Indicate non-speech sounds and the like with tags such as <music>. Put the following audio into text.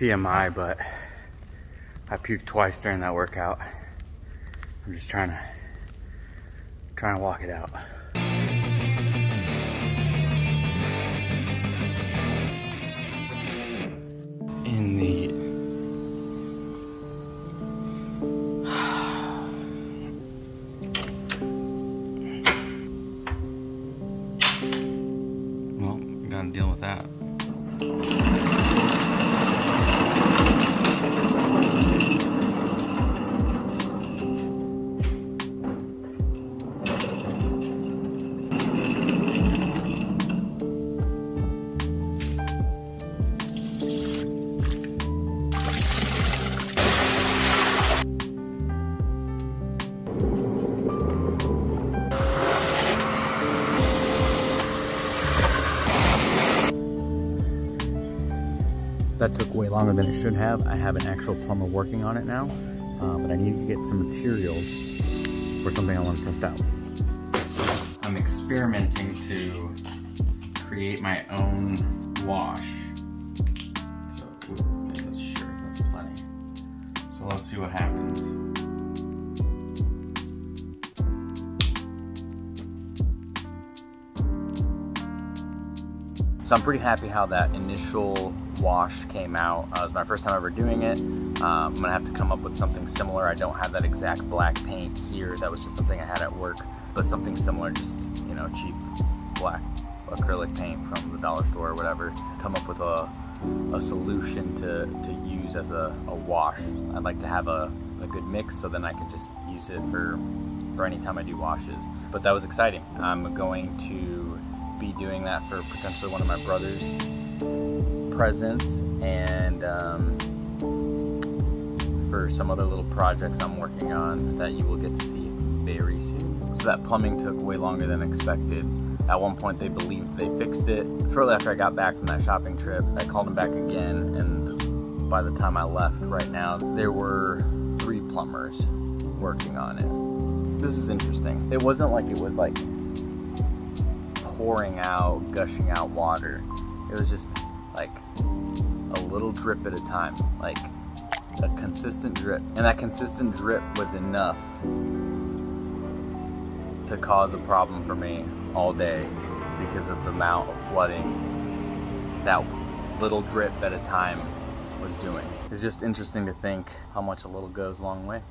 TMI, but I puked twice during that workout. I'm just trying to, trying to walk it out. In the <sighs> well, gotta deal with that. That took way longer than it should have. I have an actual plumber working on it now, uh, but I need to get some materials for something I want to test out. I'm experimenting to create my own wash. So, ooh, that's sure, that's plenty. So let's see what happens. So I'm pretty happy how that initial wash came out. Uh, it was my first time ever doing it. Um, I'm gonna have to come up with something similar. I don't have that exact black paint here. That was just something I had at work, but something similar, just, you know, cheap black acrylic paint from the dollar store or whatever. Come up with a, a solution to, to use as a, a wash. I'd like to have a, a good mix so then I can just use it for, for any time I do washes. But that was exciting. I'm going to be doing that for potentially one of my brother's presents and um, for some other little projects I'm working on that you will get to see very soon. So that plumbing took way longer than expected. At one point they believed they fixed it. Shortly after I got back from that shopping trip, I called them back again and by the time I left right now, there were three plumbers working on it. This is interesting. It wasn't like it was like pouring out, gushing out water. It was just like a little drip at a time, like a consistent drip. And that consistent drip was enough to cause a problem for me all day because of the amount of flooding that little drip at a time was doing. It's just interesting to think how much a little goes a long way.